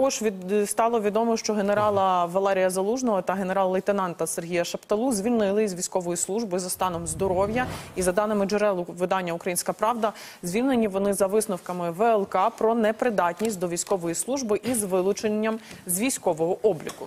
також від стало відомо, що генерала Валерія Залужного та генерал-лейтенанта Сергія Шапталу звільнили з військової служби за станом здоров'я. І за даними джерел видання Українська Правда, звільнені вони за висновками ВЛК про непридатність до військової служби із вилученням з військового обліку.